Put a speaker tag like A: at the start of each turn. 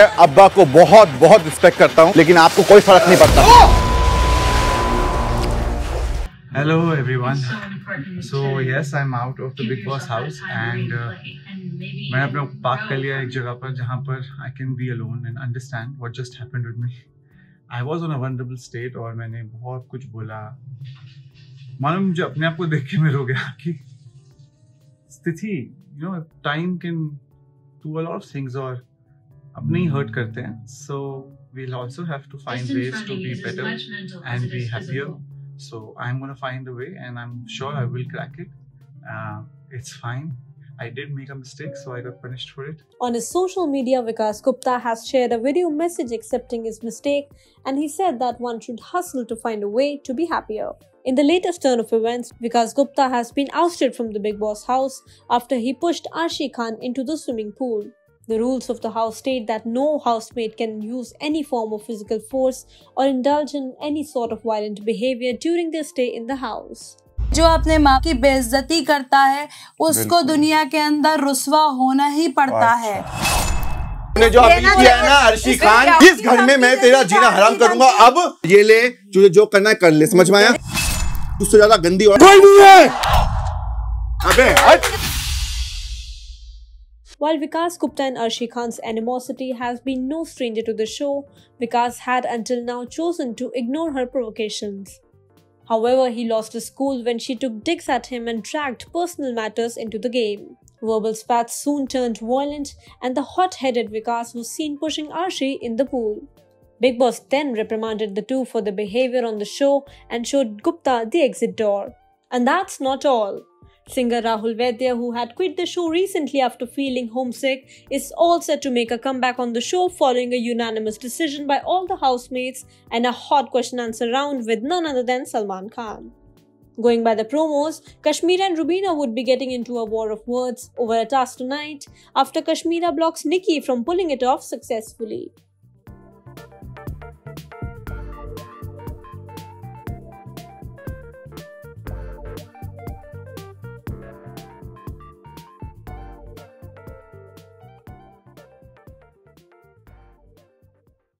A: अब्बा को बहुत बहुत रिस्पेक्ट करता हूँ, लेकिन आपको कोई फ़र्क नहीं पड़ता।
B: Hello everyone so yes I am out of the big boss house and मैंने अपने पार्क कर लिया एक जगह पर जहाँ पर I can be alone and understand what just happened I was on a wonderful state और मैंने बहुत कुछ बोला। मालूम मुझे अपने आप को देख के मेरे हो गया कि स्थिति you know time can do a things और अपने ही हर्ट करते हैं सो we'll also have to find ways to be better and be happier. So I'm gonna find a way, and I'm sure I will crack it. Uh, it's fine. I did make a mistake, so I got punished for it.
C: On his social media, Vikas Gupta has shared a video message accepting his mistake, and he said that one should hustle to find a way to be happier. In the latest turn of events, Vikas Gupta has been ousted from the Bigg Boss house after he pushed Arshi Khan into the swimming pool. The rules of the house state that no housemate can use any form of physical force or indulge in any sort of violent behavior during their stay in the house.
D: जो अपने माँ की बेइज्जती करता है उसको दुनिया के अंदर रुसवा होना ही पड़ता है
A: ने जो अभी किया है ना अर्शी खान इस घर में मैं तेरा जीना हराम करूँगा अब ये ले तुझे जो करना है कर ले समझ में आया उससे ज़्यादा गंदी और कोई नहीं है अबे हट
C: While Vikas Gupta and Arshi Khan's animosity has been no stranger to the show, Vikas had until now chosen to ignore her provocations. However, he lost his cool when she took digs at him and dragged personal matters into the game. Verbal spats soon turned violent, and the hot headed Vikas was seen pushing Arshi in the pool. Bigg Boss then reprimanded the two for their behavior on the show and showed Gupta the exit door. And that's not all. Singer Rahul Vaidya, who had quit the show recently after feeling homesick, is all set to make a comeback on the show following a unanimous decision by all the housemates and a hot question answer round with none other than Salman Khan. Going by the promos, Kashmera and Rubina would be getting into a war of words over a task tonight after Kashmera blocks Nikki from pulling it off successfully.